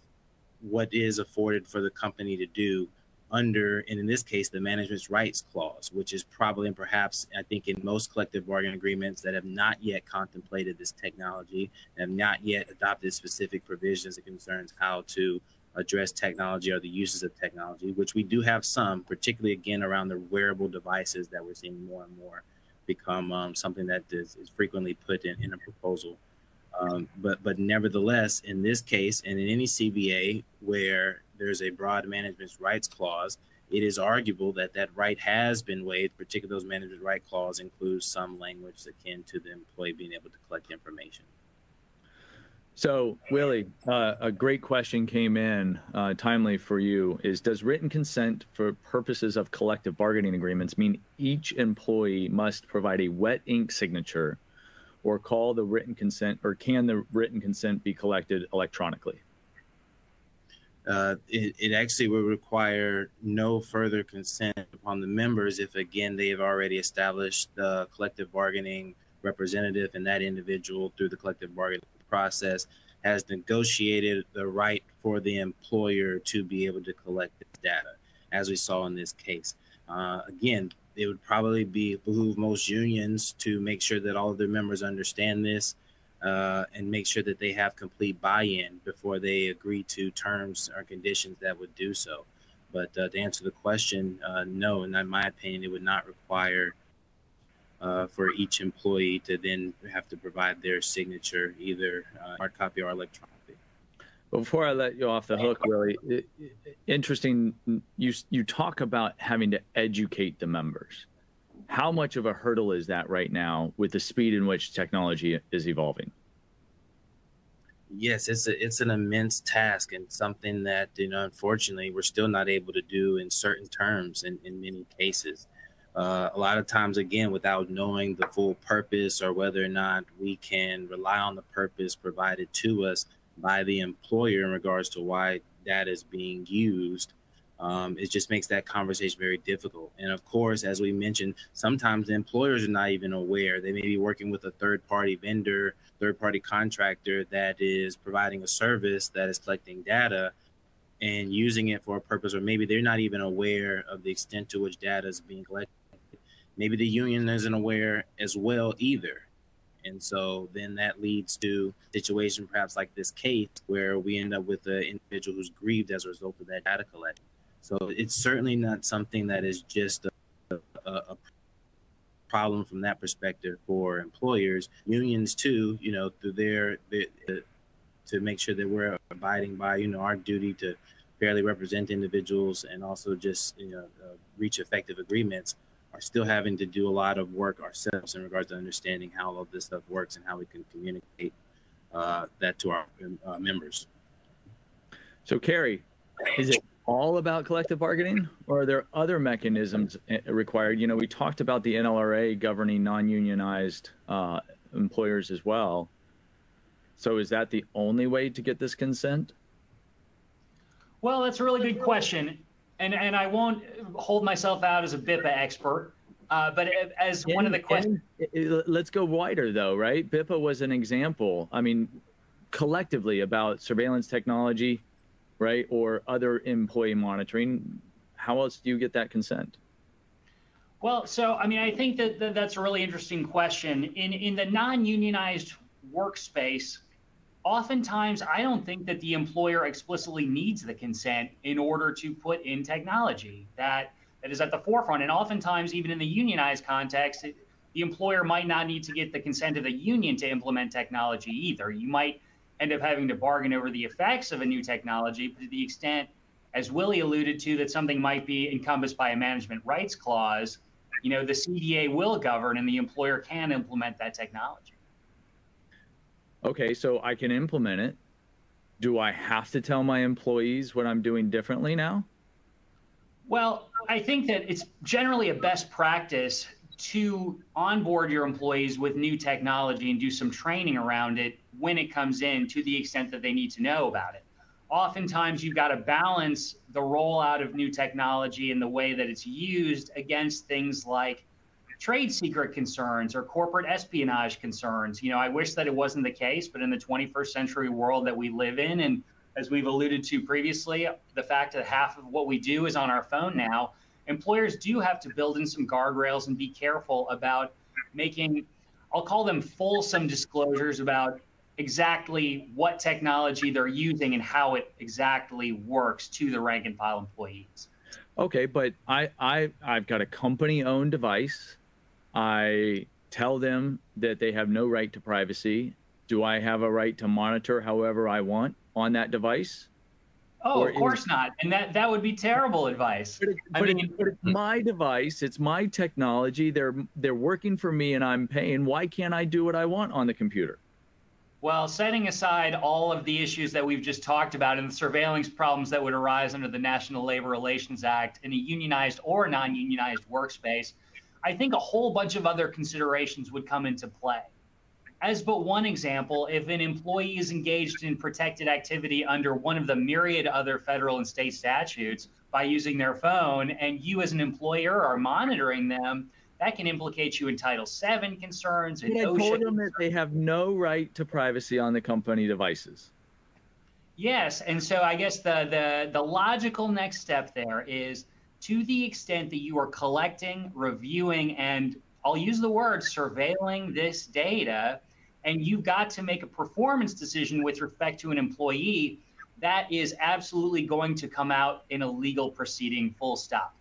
what is afforded for the company to do under, and in this case, the management's rights clause, which is probably and perhaps, I think, in most collective bargaining agreements that have not yet contemplated this technology, have not yet adopted specific provisions that concerns how to address technology or the uses of technology, which we do have some, particularly again around the wearable devices that we're seeing more and more become um, something that is, is, frequently put in, in a proposal. Um, but but nevertheless, in this case, and in any CBA where there's a broad management's rights clause, it is arguable that that right has been waived. Particularly, those management right clause includes some language akin to the employee being able to collect information. So, Willie, uh, a great question came in, uh, timely for you. Is does written consent for purposes of collective bargaining agreements mean each employee must provide a wet ink signature, or call the written consent, or can the written consent be collected electronically? Uh, it, it, actually would require no further consent upon the members if, again, they have already established the collective bargaining representative and that individual through the collective bargaining process has negotiated the right for the employer to be able to collect this data, as we saw in this case. Uh, again, it would probably be behoove most unions to make sure that all of their members understand this uh, and make sure that they have complete buy-in before they agree to terms or conditions that would do so. But uh, to answer the question, uh, no, in my opinion, it would not require uh, for each employee to then have to provide their signature, either uh, hard copy or electronically. Before I let you off the hook, Willie, interesting. You you talk about having to educate the members. How much of a hurdle is that right now with the speed in which technology is evolving? Yes, it's a, it's an immense task and something that you know unfortunately we're still not able to do in certain terms in, in many cases. Uh, a lot of times, again, without knowing the full purpose or whether or not we can rely on the purpose provided to us by the employer in regards to why that is being used, um, it just makes that conversation very difficult. And of course, as we mentioned, sometimes employers are not even aware. They may be working with a third party vendor, third party contractor that is providing a service that is collecting data and using it for a purpose, or maybe they're not even aware of the extent to which data is being collected maybe the union isn't aware as well either. And so then that leads to situation perhaps like this case where we end up with an individual who's grieved as a result of that data collection. So it's certainly not something that is just a, a, a problem from that perspective for employers. Unions too, you know, through their, their to make sure that we're abiding by, you know, our duty to fairly represent individuals and also just, you know, uh, reach effective agreements are still having to do a lot of work ourselves in regards to understanding how all of this stuff works and how we can communicate uh, that to our uh, members. So, Carrie, is it all about collective bargaining, or are there other mechanisms eh, required? You know, we talked about the NLRA governing non-unionized uh, employers as well. So, is that the only way to get this consent? Well, that's a really good question and and I won't hold myself out as a BIPA expert, uh, but as and, one of the questions, let's go wider though, right? BIPA was an example. I mean, collectively about surveillance technology, right, or other employee monitoring. How else do you get that consent? Well, so I mean, I think that, that that's a really interesting question. In in the non-unionized workspace, oftentimes I don't think that the employer explicitly needs the consent in order to put in technology that that is at the forefront. And oftentimes, even in the unionized context, it, the employer might not need to get the consent of the union to implement technology either. You might end up having to bargain over the effects of a new technology, but to the extent, as Willie alluded to, that something might be encompassed by a management rights clause, you know, the CBA will govern and the employer can implement that technology okay, so I can implement it. Do I have to tell my employees what I'm doing differently now? Well, I think that it's generally a best practice to onboard your employees with new technology and do some training around it when it comes in to the extent that they need to know about it. Oftentimes, you've got to balance the rollout of new technology and the way that it's used against things like trade secret concerns or corporate espionage concerns. You know, I wish that it wasn't the case, but in the 21st century world that we live in, and as we've alluded to previously, the fact that half of what we do is on our phone now, employers do have to build in some guardrails and be careful about making, I'll call them fulsome disclosures about exactly what technology they're using and how it exactly works to the rank and file employees. Okay, but I, I I've got a company owned device I tell them that they have no right to privacy. Do I have a right to monitor however I want on that device? Oh, or of course is, not. And that, that would be terrible advice. But, it, I but, mean, it, but it's hmm. my device. It's my technology. They're they're working for me, and I'm paying. Why can't I do what I want on the computer? Well, setting aside all of the issues that we've just talked about and the surveillance problems that would arise under the National Labor Relations Act in a unionized or non-unionized workspace, I think a whole bunch of other considerations would come into play. As but one example, if an employee is engaged in protected activity under one of the myriad other federal and state statutes by using their phone, and you as an employer are monitoring them, that can implicate you in Title VII concerns. And I told them that they have no right to privacy on the company devices. Yes, and so I guess the the the logical next step there is to the extent that you are collecting, reviewing, and I'll use the word surveilling this data, and you've got to make a performance decision with respect to an employee, that is absolutely going to come out in a legal proceeding, full stop.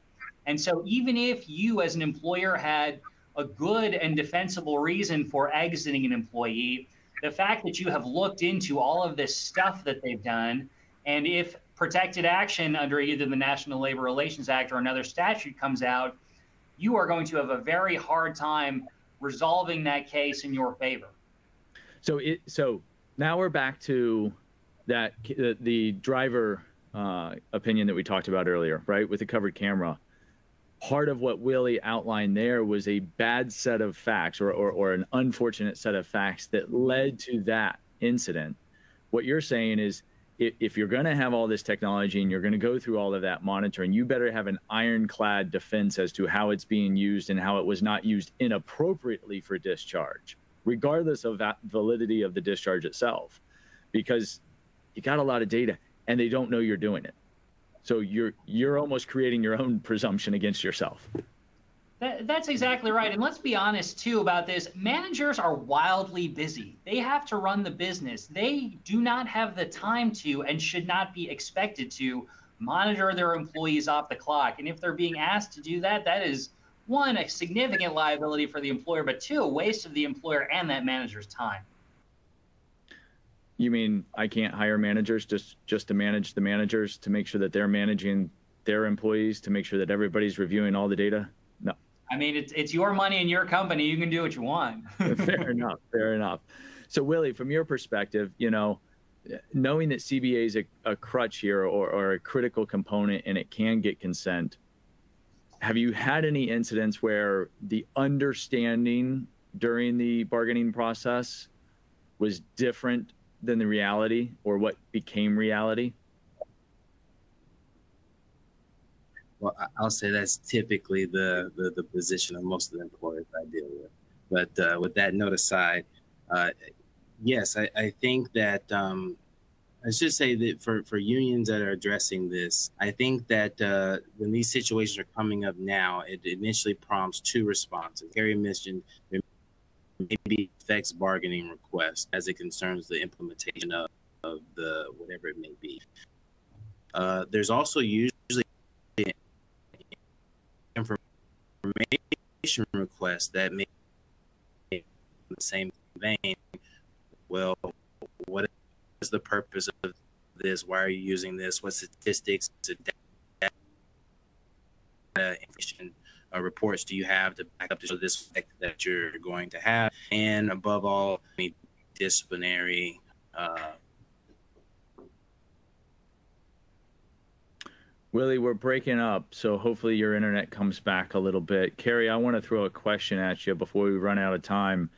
And so, even if you as an employer had a good and defensible reason for exiting an employee, the fact that you have looked into all of this stuff that they've done, and if protected action under either the National Labor Relations Act or another statute comes out, you are going to have a very hard time resolving that case in your favor. So it so now we're back to that the, the driver uh, opinion that we talked about earlier, right, with the covered camera. Part of what Willie outlined there was a bad set of facts or, or, or an unfortunate set of facts that led to that incident. What you're saying is if you're going to have all this technology and you're going to go through all of that monitoring, you better have an ironclad defense as to how it's being used and how it was not used inappropriately for discharge, regardless of validity of the discharge itself, because you got a lot of data and they don't know you're doing it. So you're you're almost creating your own presumption against yourself. That, that's exactly right. And let's be honest too about this. Managers are wildly busy. They have to run the business. They do not have the time to and should not be expected to monitor their employees off the clock. And if they're being asked to do that, that is one, a significant liability for the employer, but two, a waste of the employer and that manager's time. You mean I can't hire managers just just to manage the managers to make sure that they're managing their employees to make sure that everybody's reviewing all the data? I mean, it's it's your money and your company. You can do what you want. fair enough. Fair enough. So, Willie, from your perspective, you know, knowing that CBA is a, a crutch here or, or a critical component and it can get consent, have you had any incidents where the understanding during the bargaining process was different than the reality or what became reality? Well, I'll say that's typically the, the, the position of most of the employers I deal with. But uh, with that note aside, uh, yes, I, I, think that um, I should say that for, for unions that are addressing this, I think that uh, when these situations are coming up now, it initially prompts two responses. Carrie mentioned there maybe affects bargaining requests as it concerns the implementation of, of the whatever it may be. Uh, there's also usually information requests that may in the same vein. Well, what is the purpose of this? Why are you using this? What statistics, data, information uh, reports do you have to back up to this effect that you're going to have? And above all, any disciplinary uh, Willie, we're breaking up, so hopefully your internet comes back a little bit. Carrie, I want to throw a question at you before we run out of time.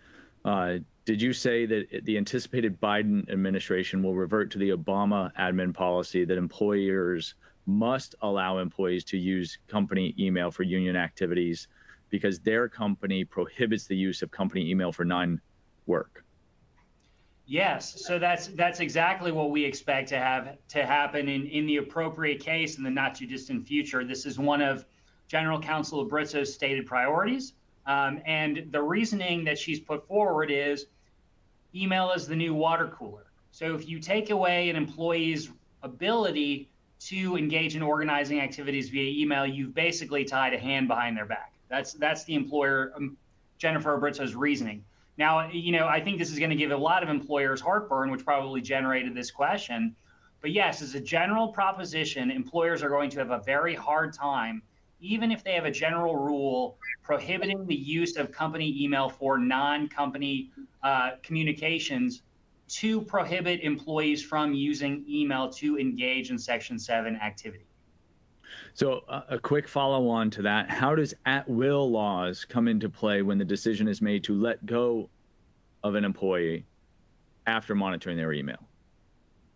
Uh, did you say that the anticipated Biden administration will revert to the Obama admin policy that employers must allow employees to use company email for union activities because their company prohibits the use of company email for non-work? Yes, so that's that's exactly what we expect to have to happen in, in the appropriate case in the not too distant future. This is one of General Counsel Abruzzo's stated priorities. Um, and the reasoning that she's put forward is email is the new water cooler. So if you take away an employee's ability to engage in organizing activities via email, you've basically tied a hand behind their back. That's that's the employer um, Jennifer Abruzzo's reasoning. Now, you know, I think this is going to give a lot of employers heartburn, which probably generated this question. But yes, as a general proposition, employers are going to have a very hard time, even if they have a general rule prohibiting the use of company email for non company uh, communications to prohibit employees from using email to engage in Section 7 activity. So, uh, a quick follow on to that how does at will laws come into play when the decision is made to let go of an employee after monitoring their email?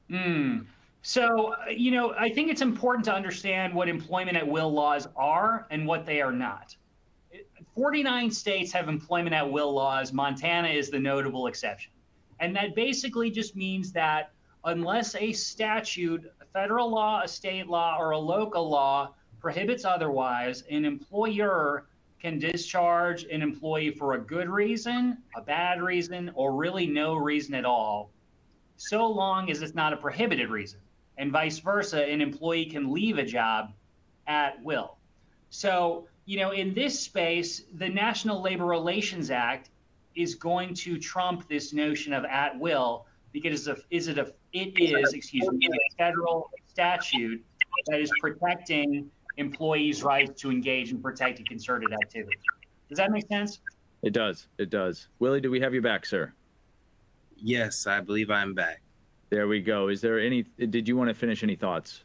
Hmm. So, you know, I think it's important to understand what employment at will laws are and what they are not. 49 states have employment at will laws. Montana is the notable exception. And that basically just means that unless a statute federal law, a state law, or a local law prohibits otherwise, an employer can discharge an employee for a good reason, a bad reason, or really no reason at all, so long as it's not a prohibited reason. And vice versa, an employee can leave a job at will. So, you know, in this space, the National Labor Relations Act is going to trump this notion of at will because is it a it is excuse me a federal statute that is protecting employees' rights to engage in protected concerted activity. Does that make sense? It does. It does. Willie, do we have you back, sir? Yes, I believe I'm back. There we go. Is there any, did you want to finish any thoughts?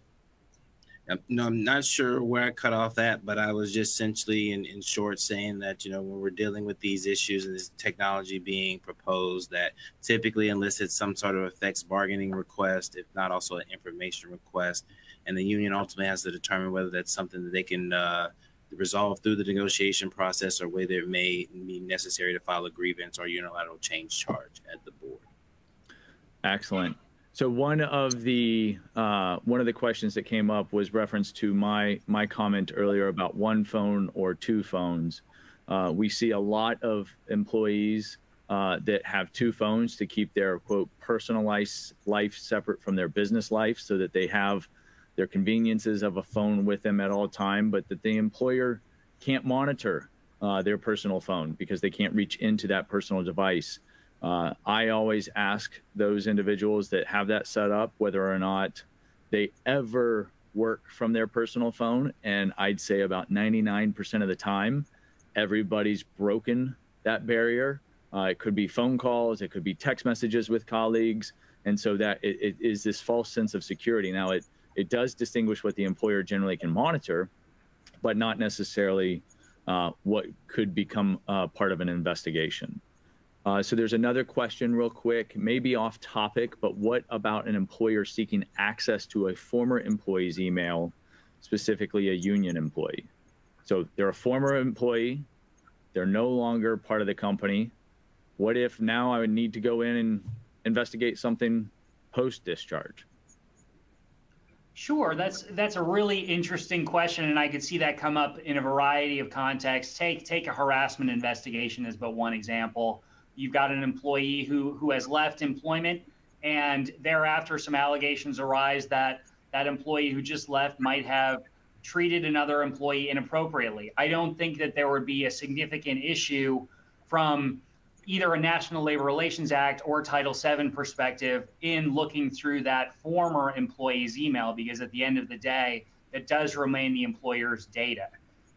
Um, No, I'm not sure where I cut off at, but I was just essentially, in, in short, saying that you know when we're dealing with these issues and this technology being proposed, that typically elicits some sort of effects bargaining request, if not also an information request, and the union ultimately has to determine whether that's something that they can uh, resolve through the negotiation process or whether it may be necessary to file a grievance or unilateral change charge at the board. Excellent. So one of the uh, one of the questions that came up was reference to my my comment earlier about one phone or two phones. Uh, we see a lot of employees uh, that have two phones to keep their quote personal life life separate from their business life, so that they have their conveniences of a phone with them at all time, but that the employer can't monitor uh, their personal phone because they can't reach into that personal device. Uh, I always ask those individuals that have that set up whether or not they ever work from their personal phone. And I'd say about 99% of the time, everybody's broken that barrier. Uh, it could be phone calls, it could be text messages with colleagues. And so that it, it is this false sense of security. Now, it, it does distinguish what the employer generally can monitor, but not necessarily uh, what could become uh, part of an investigation. Uh, so there's another question, real quick, maybe off topic, but what about an employer seeking access to a former employee's email, specifically a union employee? So they're a former employee, they're no longer part of the company. What if now I would need to go in and investigate something post discharge? Sure, that's that's a really interesting question, and I could see that come up in a variety of contexts. Take take a harassment investigation as but one example. You've got an employee who who has left employment, and thereafter some allegations arise that that employee who just left might have treated another employee inappropriately. I don't think that there would be a significant issue from either a National Labor Relations Act or Title VII perspective in looking through that former employee's email, because at the end of the day, it does remain the employer's data.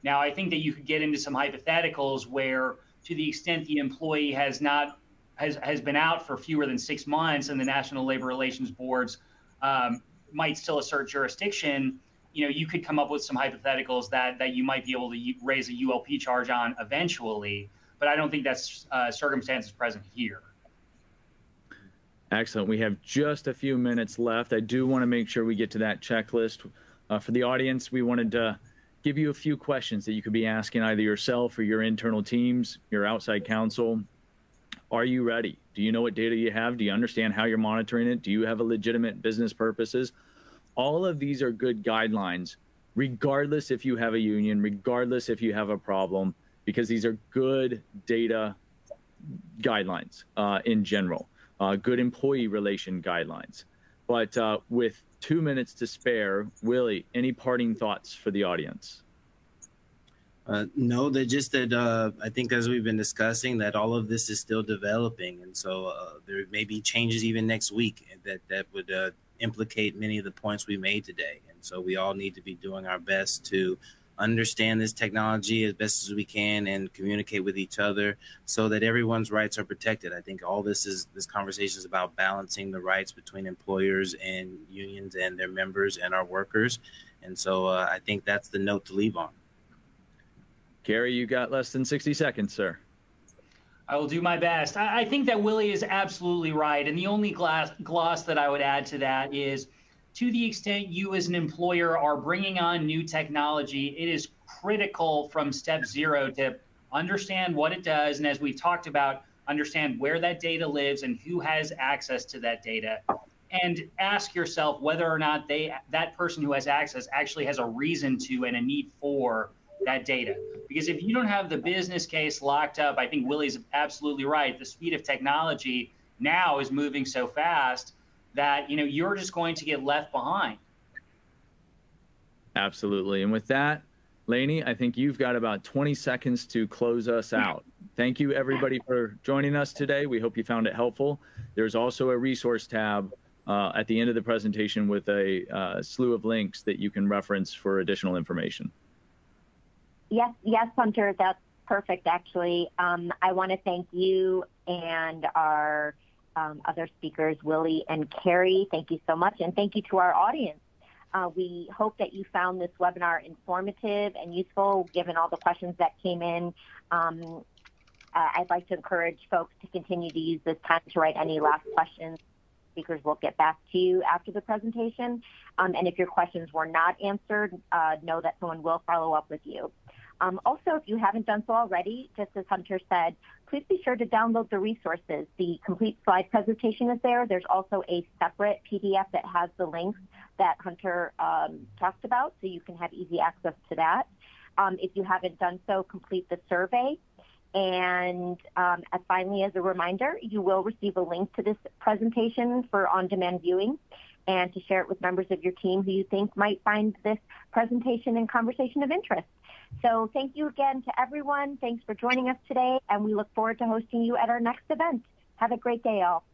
Now, I think that you could get into some hypotheticals where, to the extent the employee has not has has been out for fewer than six months, and the National Labor Relations Boards um, might still assert jurisdiction. You know, you could come up with some hypotheticals that that you might be able to raise a ULP charge on eventually but I don't think that's uh, circumstances present here. Excellent. We have just a few minutes left. I do want to make sure we get to that checklist. Uh, for the audience, we wanted to give you a few questions that you could be asking either yourself or your internal teams, your outside counsel. Are you ready? Do you know what data you have? Do you understand how you're monitoring it? Do you have a legitimate business purposes? All of these are good guidelines, regardless if you have a union, regardless if you have a problem because these are good data guidelines uh, in general, uh, good employee relation guidelines. But uh, with two minutes to spare, Willie, any parting thoughts for the audience? Uh, no, they're just that uh, I think as we've been discussing that all of this is still developing, and so uh, there may be changes even next week that that would uh, implicate many of the points we made today. And so we all need to be doing our best to understand this technology as best as we can and communicate with each other so that everyone's rights are protected. I think all this is this conversation is about balancing the rights between employers and unions and their members and our workers. And so uh, I think that's the note to leave on. Carrie, you got less than 60 seconds, sir. I will do my best. I, I think that Willie is absolutely right. And the only glass, gloss that I would add to that is to the extent you as an employer are bringing on new technology, it is critical from step zero to understand what it does. And as we've talked about, understand where that data lives and who has access to that data and ask yourself whether or not they that person who has access actually has a reason to and a need for that data. Because if you don't have the business case locked up, I think Willie's absolutely right. The speed of technology now is moving so fast that you know you're just going to get left behind. Absolutely. And with that, Lainey, I think you've got about 20 seconds to close us out. Thank you, everybody, for joining us today. We hope you found it helpful. There's also a resource tab uh, at the end of the presentation with a uh, slew of links that you can reference for additional information. Yes, yes, Hunter, that's perfect, actually. Um, I want to thank you and our um, other speakers, Willie and Carrie. Thank you so much. And thank you to our audience. Uh, we hope that you found this webinar informative and useful given all the questions that came in. Um, uh, I'd like to encourage folks to continue to use this time to write any last questions. Speakers will get back to you after the presentation. Um, and if your questions were not answered, uh, know that someone will follow up with you. Um, also, if you haven't done so already, just as Hunter said, please be sure to download the resources. The complete slide presentation is there. There's also a separate PDF that has the links that Hunter um, talked about, so you can have easy access to that. Um, if you haven't done so, complete the survey. And um, finally, as a reminder, you will receive a link to this presentation for on-demand viewing and to share it with members of your team who you think might find this presentation and conversation of interest. So thank you again to everyone. Thanks for joining us today, and we look forward to hosting you at our next event. Have a great day, all.